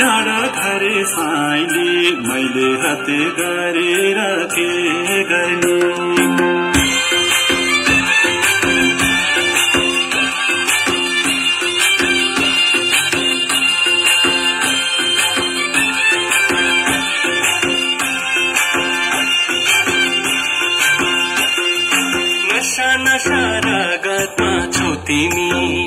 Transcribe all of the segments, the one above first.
डाँडा घरे साइली मैले हाते गरेर के गर्ने? नसा नसा रगतमा तिमी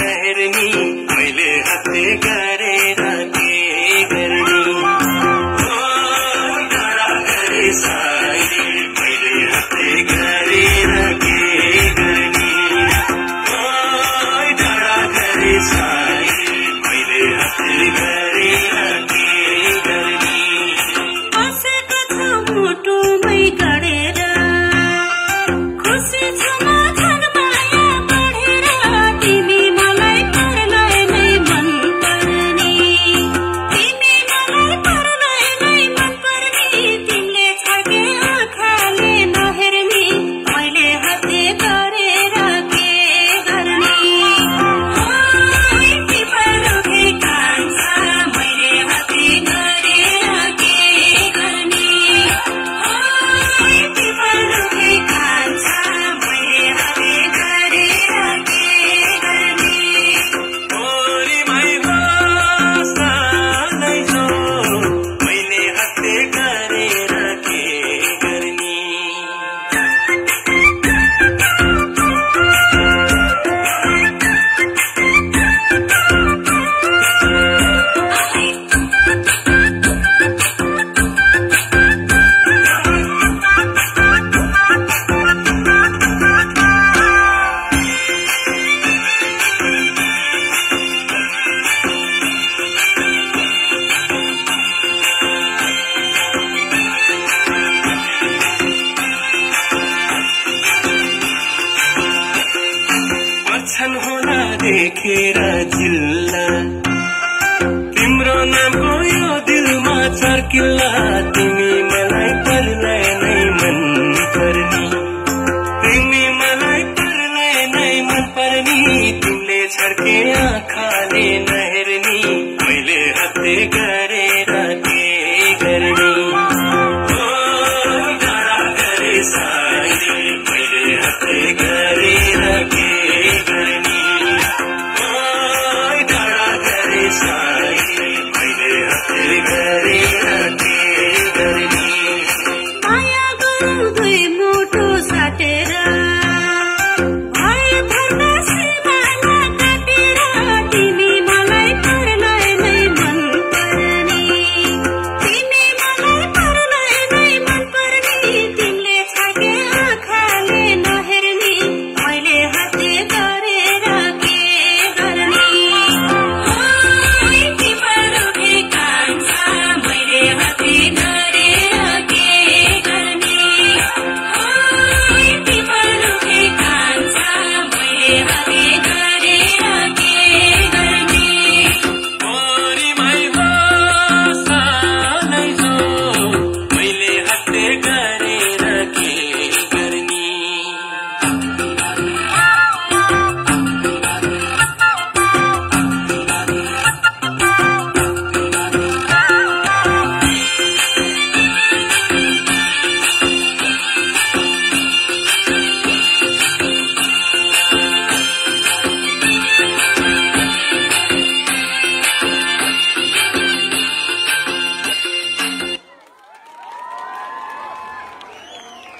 देखेर जिल्ला। तिम्रो नामको यो दिलमा चर्किल्ला तिमी मलाई परिलाई नै मन पर्ने तिमी मलाई परिलाई नै मन पर्ने तिमीले छर्के आँखाले नहेर्ने। मैले हातले गरेर के गर्ने? ओ गरे साले मैले हातले